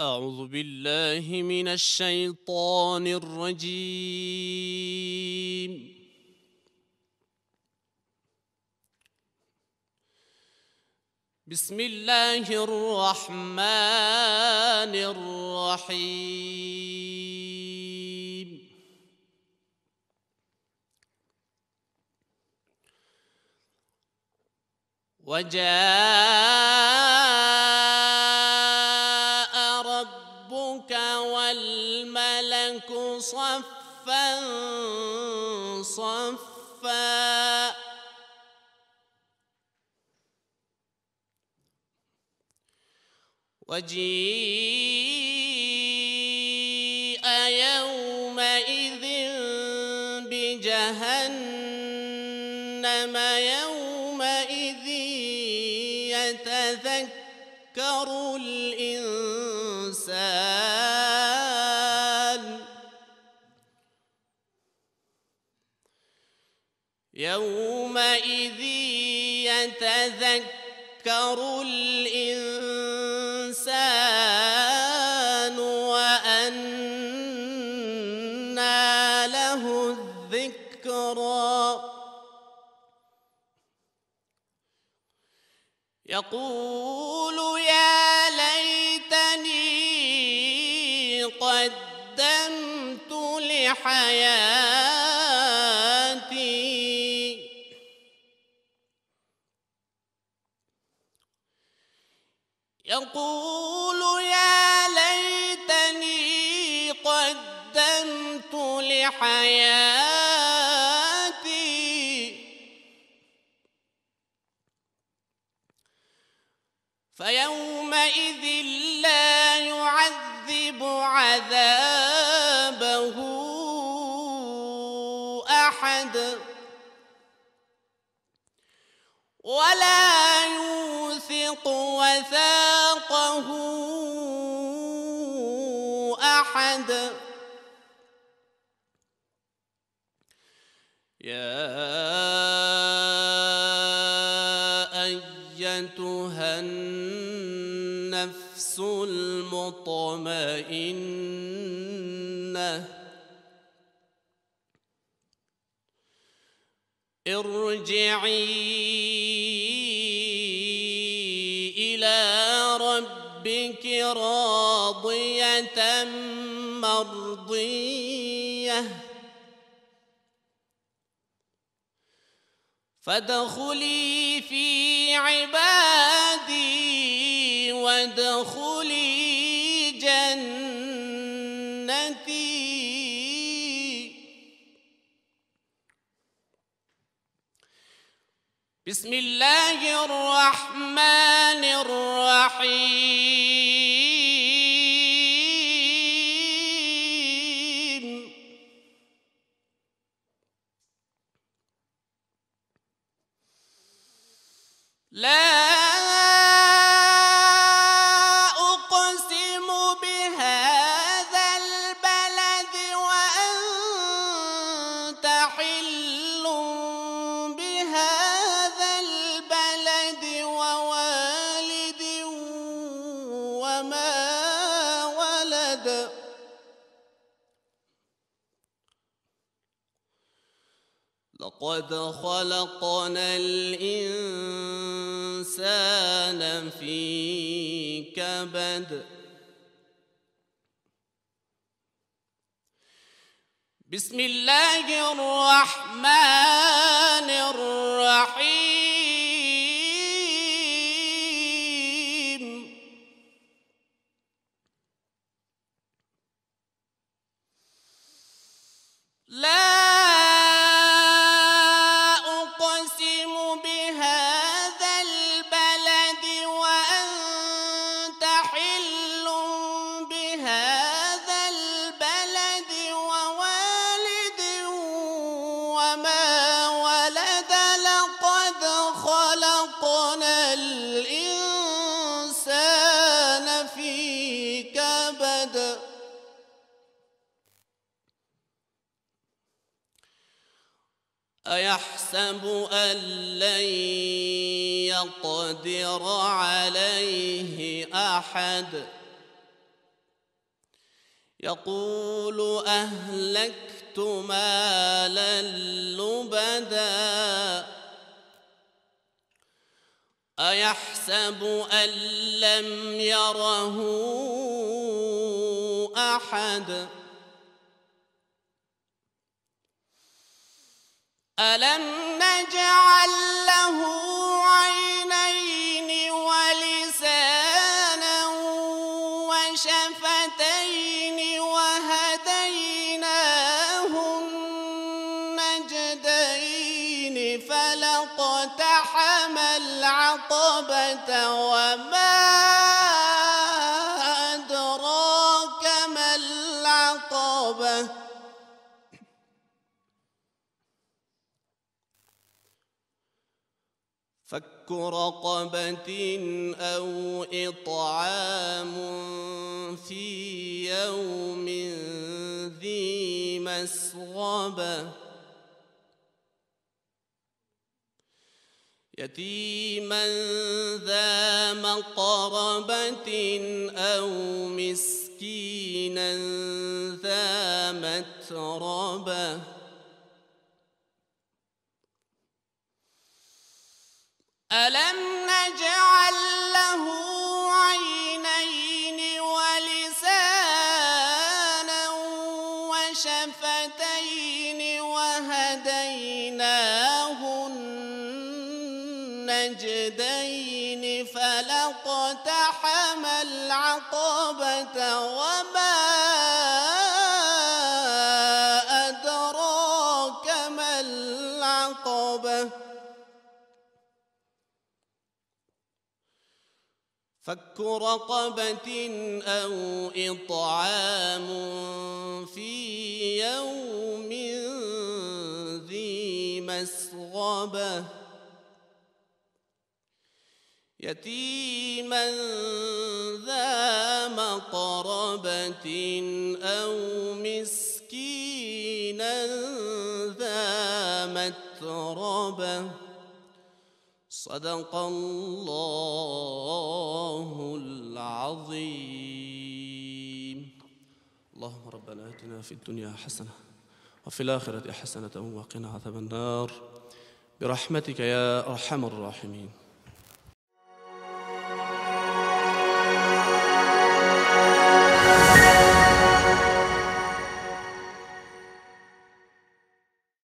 أعوذ بالله من الشيطان الرجيم. بسم الله الرحمن الرحيم. وجاء والملك صفا صفا. وجيء يومئذ يتذكر الإنسان وأنى له الذكرى. يقول يا ليتني قدمت لحياتي يقول يا ليتني قدمت لحياتي. فيومئذ لا يعذب عذابه وثاقه أحد. يا أيتها النفس المطمئنة ارجعي إلى ربك راضية مرضية. فادخلي في عبادي وادخلي جنتي. بسم الله الرحمن الرحيم لقد خلقنا الإنسان في كبد. بسم الله الرحمن الرحيم. خلقنا الإنسان في كبد. أيحسب أن لن يقدر عليه أحد؟ يقول أهلكت مالا لبدا. أيحسب أن لم يره أحد؟ ألم نجعل له فلقتحم العقبة وما أدراك ما العقبة. فك رقبة أو إطعام في يوم ذي مسغبة. يتيما ذا مقربة أو مسكينا ذا متربة. ألم النجدين فلقتحم العقبة وما أدراك ما العقبة؟ فك رقبة أو إطعام في يوم ذي مسغبة. يتيما ذا مقربة أو مسكينا ذا متربة. صدق الله العظيم. اللهم ربنا آتنا في الدنيا حسنة وفي الآخرة حسنة وقنا عذاب النار. برحمتك يا أرحم الراحمين.